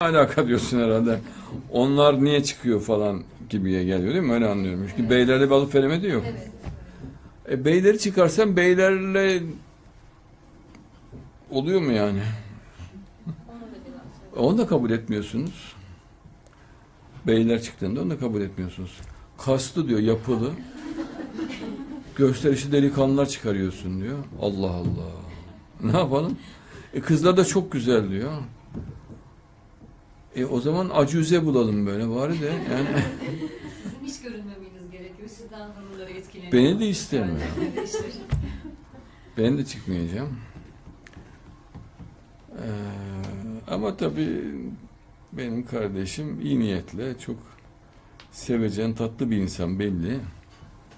alaka diyorsun herhalde. Onlar niye çıkıyor falan gibiye geliyor değil mi? Öyle anlıyorum. Çünkü beylerle bir alıp veremedi yok. Evet. E, beyleri çıkarsan beylerle oluyor mu yani? Onu da kabul etmiyorsunuz. Beyler çıktığında onu da kabul etmiyorsunuz. Kaslı diyor, yapılı. Gösterişli delikanlılar çıkarıyorsun diyor. Allah Allah. Ne yapalım? E, kızlar da çok güzel diyor. E o zaman acüze bulalım böyle bari de yani Sizin hiç görünmemeniz gerekiyor. Sizden hanımları etkileniyor. beni de istemiyor. Ben de çıkmayacağım. Ee, ama tabii benim kardeşim iyi niyetle çok sevecen, tatlı bir insan belli.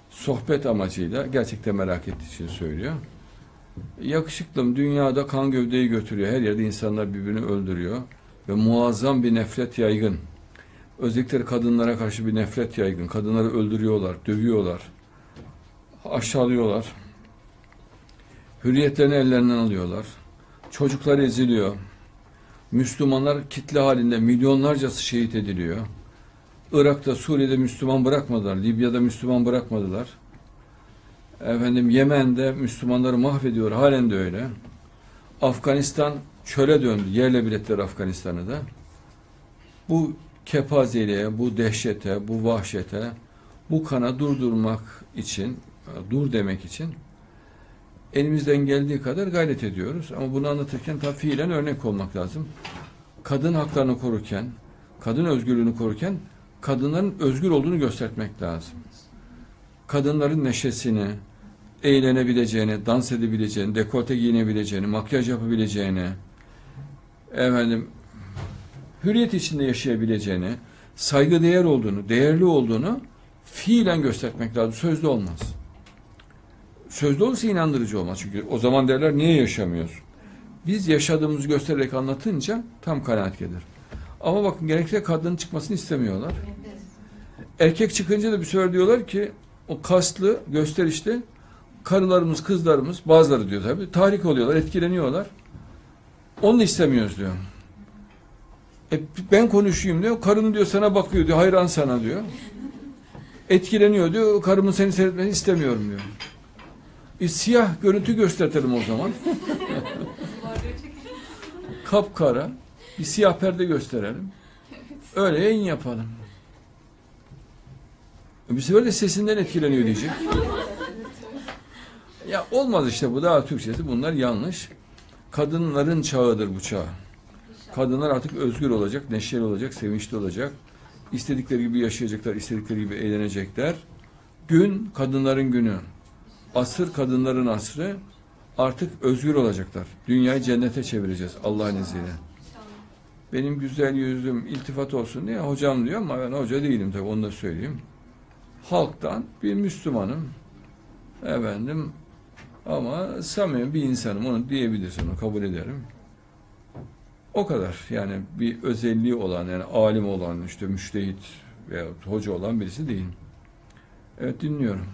Sohbet amacıyla gerçekten merak ettiği için söylüyor. Yakışıklım dünyada kan gövdeyi götürüyor. Her yerde insanlar birbirini öldürüyor. Ve muazzam bir nefret yaygın. Özellikle kadınlara karşı bir nefret yaygın. Kadınları öldürüyorlar, dövüyorlar, aşağılıyorlar. Hürriyetlerini ellerinden alıyorlar. Çocuklar eziliyor. Müslümanlar kitle halinde milyonlarcası şehit ediliyor. Irak'ta, Suriye'de Müslüman bırakmadılar. Libya'da Müslüman bırakmadılar. Efendim Yemen'de Müslümanları mahvediyor. Halen de öyle. Afganistan çöle döndü. Yerle bir ettiler Afganistan'ı da. Bu kepazeliğe, bu dehşete, bu vahşete, bu kana durdurmak için, dur demek için elimizden geldiği kadar gayret ediyoruz. Ama bunu anlatırken tabii fiilen örnek olmak lazım. Kadın haklarını korurken, kadın özgürlüğünü korurken kadınların özgür olduğunu göstermek lazım. Kadınların neşesini, eğlenebileceğini, dans edebileceğini, dekolte giyinebileceğini, makyaj yapabileceğini, efendim, hürriyet içinde yaşayabileceğini, saygıdeğer olduğunu, değerli olduğunu fiilen göstermek lazım. Sözlü olmaz. Sözlü olursa inandırıcı olmaz. Çünkü o zaman derler niye yaşamıyorsun? Biz yaşadığımızı göstererek anlatınca tam kanaat gelir. Ama bakın gerekli kadının çıkmasını istemiyorlar. Erkek çıkınca da bir sefer diyorlar ki o kaslı, gösterişli karılarımız, kızlarımız bazıları diyor tabii tahrik oluyorlar, etkileniyorlar. Onu da istemiyoruz diyor. E, ben konuşayım diyor. Karın diyor sana bakıyor diyor. Hayran sana diyor. Etkileniyor diyor. Karımın seni seyretmeni istemiyorum diyor. E, siyah görüntü göstertelim o zaman. Kapkara. Bir siyah perde gösterelim. Öyle yayın yapalım. E, bir sefer de sesinden etkileniyor diyecek. Ya olmaz işte bu daha Türkçesi. Bunlar yanlış. Kadınların çağıdır bu çağ. Kadınlar artık özgür olacak, neşeli olacak, sevinçli olacak. İstedikleri gibi yaşayacaklar, istedikleri gibi eğlenecekler. Gün kadınların günü. Asır kadınların asrı. Artık özgür olacaklar. Dünyayı cennete çevireceğiz Allah'ın izniyle. Benim güzel yüzüm iltifat olsun diye hocam diyor ama ben hoca değilim tabii onu da söyleyeyim. Halktan bir Müslümanım. Efendim ama samimi bir insanım onu diyebilirsin onu kabul ederim. O kadar yani bir özelliği olan yani alim olan işte müştehit veya hoca olan birisi değil. Evet dinliyorum.